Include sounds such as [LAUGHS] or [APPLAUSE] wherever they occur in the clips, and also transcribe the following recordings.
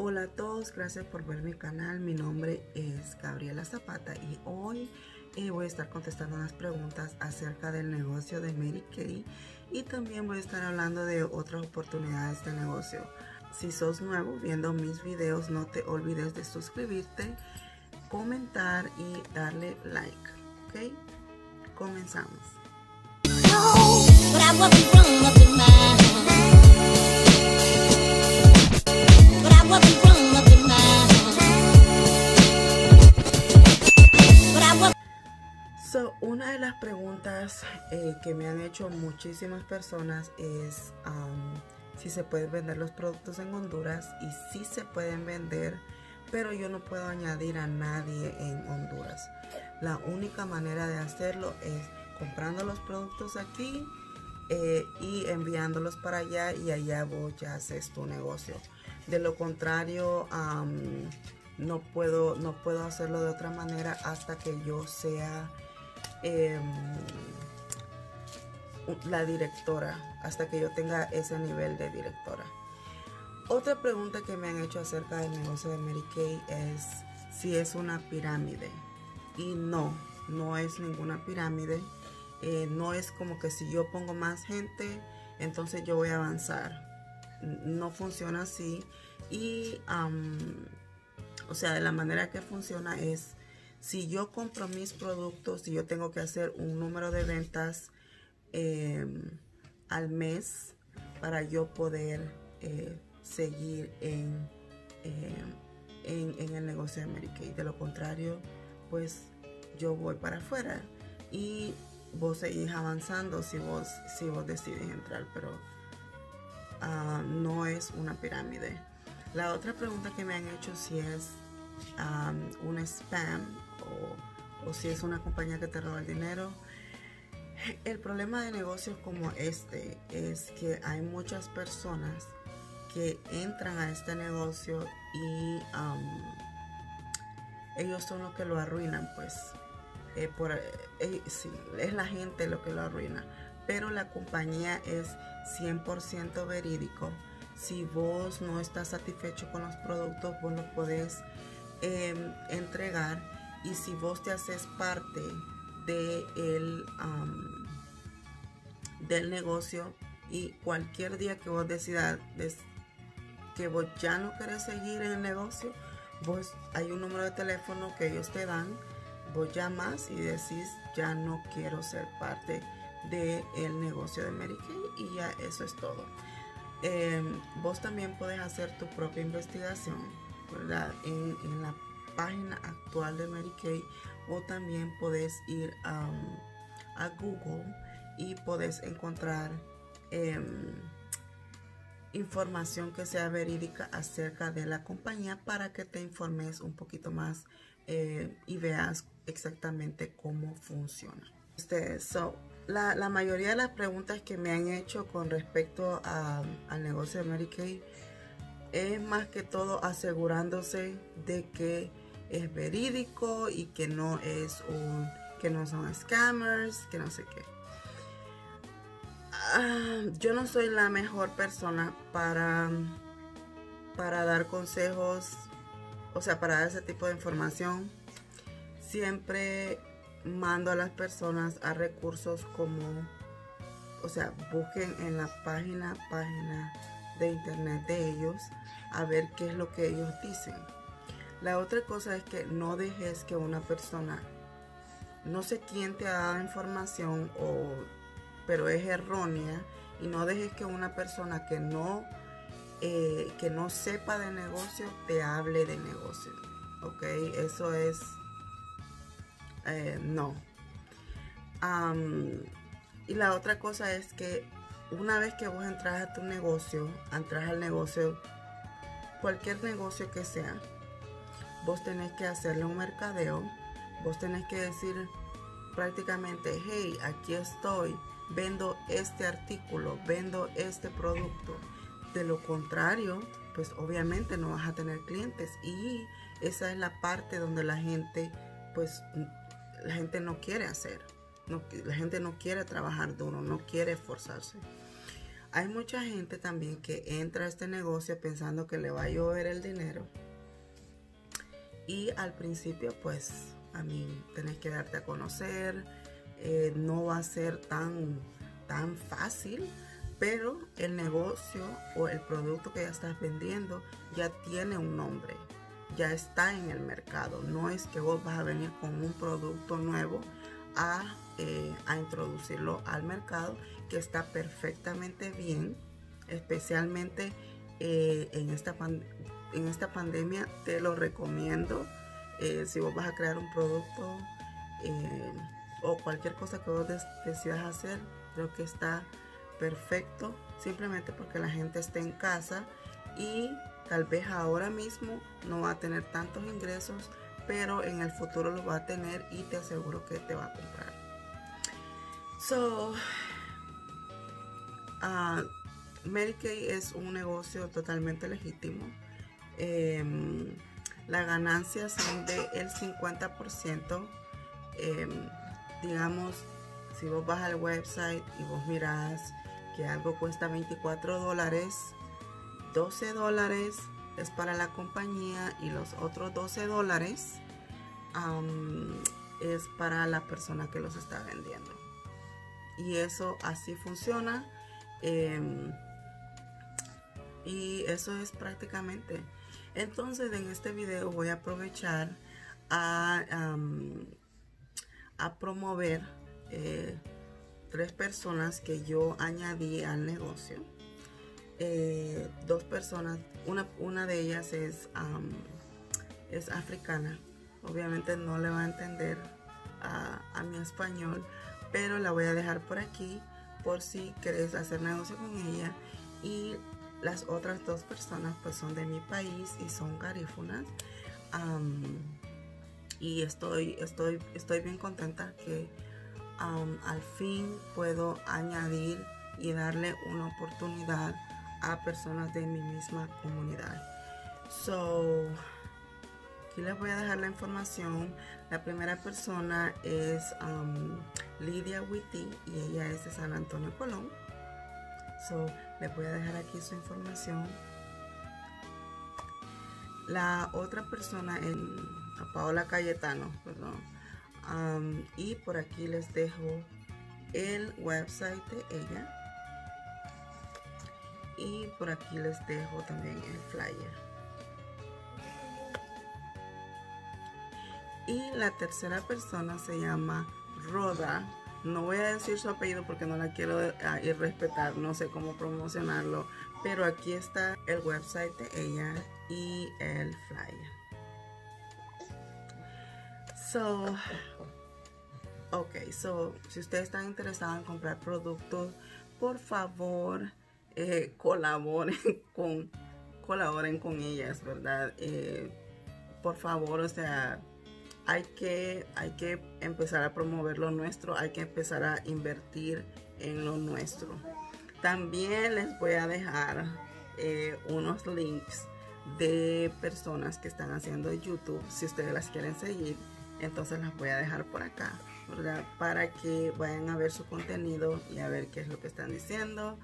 Hola a todos, gracias por ver mi canal. Mi nombre es Gabriela Zapata y hoy eh, voy a estar contestando unas preguntas acerca del negocio de Mary Kay y también voy a estar hablando de otras oportunidades de negocio. Si sos nuevo viendo mis videos, no te olvides de suscribirte, comentar y darle like. ¿Ok? Comenzamos. So, una de las preguntas eh, que me han hecho muchísimas personas es um, si se pueden vender los productos en Honduras y si se pueden vender, pero yo no puedo añadir a nadie en Honduras. La única manera de hacerlo es comprando los productos aquí eh, y enviándolos para allá y allá vos ya haces tu negocio. De lo contrario, no puedo, no puedo hacerlo de otra manera hasta que yo sea Em, la directora, hasta que yo tenga ese nivel de directora. Otra pregunta que me han hecho acerca del negocio de Mary Kay es si es una pirámide. Y no, no es ninguna pirámide. Eh, no es como que si yo pongo más gente, entonces yo voy a avanzar. No funciona así. Y, o sea, de la manera que funciona es si yo compro mis productos, si yo tengo que hacer un número de ventas em, al mes para yo poder eh, seguir em, en, en, el negocio de Kay. De lo contrario, pues yo voy para afuera y vos seguís avanzando si vos, si vos decides entrar, pero ah, no es una pirámide. La otra pregunta que me han hecho si es um, un spam o, si es una compañía que te roba el dinero. El problema de negocios como este es que hay muchas personas que entran a este negocio y ellos son los que lo arruinan, pues. Eh, eh, es la gente lo que lo arruina. Pero la compañía es 100% verídico. Si vos no estás satisfecho con los productos, vos los podés em, entregar y si vos te haces parte de el, del negocio y cualquier día que vos decidas que vos ya no querés seguir en el negocio, vos hay un número de teléfono que ellos te dan, vos llamas y decís ya no quiero ser parte del el negocio de Mary Kay y ya eso es todo. Em, vos también puedes hacer tu propia investigación. En, la página actual de Mary Kay o también podés ir a Google y podés encontrar em, información que sea verídica acerca de la compañía para que te informes un poquito más eh, y veas exactamente cómo funciona. Este, so, la, mayoría de las preguntas que me han hecho con respecto al negocio de Mary Kay es más que todo asegurándose de que es verídico y que no es un que no son scammers, que no sé qué. Ah, yo no soy la mejor persona para para dar consejos, o sea, para dar ese tipo de información. Siempre mando a las personas a recursos como o sea, busquen en la página página de internet de ellos a ver qué es lo que ellos dicen la otra cosa es que no dejes que una persona, no sé quién te ha dado información, o, pero es errónea, y no dejes que una persona que no, eh, que no sepa de negocio te hable de negocio. ¿Ok? Eso es, eh, no. y la otra cosa es que una vez que vos entras a tu negocio, entras al negocio, cualquier negocio que sea, vos tenés que hacerle un mercadeo, vos tenés que decir prácticamente, hey, aquí estoy, vendo este artículo, vendo este producto. De lo contrario, pues obviamente no vas a tener clientes y esa es la parte donde la gente, pues la gente no quiere hacer, la gente no quiere trabajar duro, no quiere esforzarse. Hay mucha gente también que entra a este negocio pensando que le va a llover el dinero. Y al principio, pues, a mí tenés que darte a conocer. Eh, no va a ser tan, tan fácil, pero el negocio o el producto que ya estás vendiendo ya tiene un nombre, ya está en el mercado. No es que vos vas a venir con un producto nuevo a, eh, a introducirlo al mercado que está perfectamente bien, especialmente eh, en, esta en esta pandemia te lo recomiendo. Eh, si vos vas a crear un producto o cualquier cosa que vos decidas hacer, creo que está perfecto simplemente porque la gente está en casa y tal vez ahora mismo no va a tener tantos ingresos, pero en el futuro lo va a tener y te aseguro que te va a comprar. So, Uh, es un negocio totalmente legítimo. Em, las ganancias son del 50%. Em, digamos, si vos vas al website y vos mirás que algo cuesta 24 dólares, 12 dólares es para la compañía y los otros 12 dólares es para la persona que los está vendiendo. Y eso así funciona Em, y eso es prácticamente. Entonces en este video voy a aprovechar a, a promover eh, tres personas que yo añadí al negocio. Eh, dos personas, una, una de ellas es, es africana. Obviamente no le va a entender a, a mi español, pero la voy a dejar por aquí por si querés hacer negocio con ella y las otras dos personas pues son de mi país y son garífunas y estoy estoy estoy bien contenta que al fin puedo añadir y darle una oportunidad a personas de mi misma comunidad so aquí les voy a dejar la información la primera persona es Lidia Witty y ella es de San Antonio Colón. So, les voy a dejar aquí su información. La otra persona es Paola Cayetano, perdón. y por aquí les dejo el website de ella. Y por aquí les dejo también el flyer. Y la tercera persona se llama Roda. No voy a decir su apellido porque no la quiero ah, irrespetar, no sé cómo promocionarlo, pero aquí está el website de ella y el flyer. So, ok, so, si ustedes están interesados en comprar productos, por favor, eh, colaboren [LAUGHS] con, colaboren con ellas, ¿verdad? Eh, por favor, o sea, hay que, hay que empezar a promover lo nuestro, hay que empezar a invertir en lo nuestro. También les voy a dejar eh, unos links de personas que están haciendo YouTube. Si ustedes las quieren seguir, entonces las voy a dejar por acá, ¿verdad? Para que vayan a ver su contenido y a ver qué es lo que están diciendo.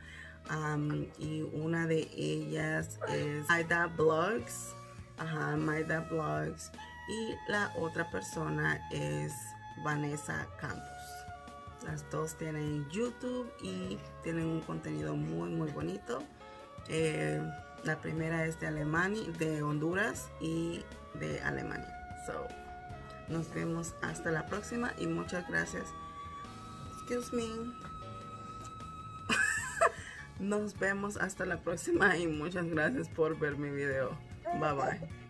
Y una de ellas es Maida Blogs. Ajá, Maida Blogs y la otra persona es Vanessa Campos. Las dos tienen YouTube y tienen un contenido muy muy bonito. Eh, la primera es de Alemania, de Honduras y de Alemania. So, nos vemos hasta la próxima y muchas gracias. Excuse me. Nos vemos hasta la próxima y muchas gracias por ver mi video. Bye bye.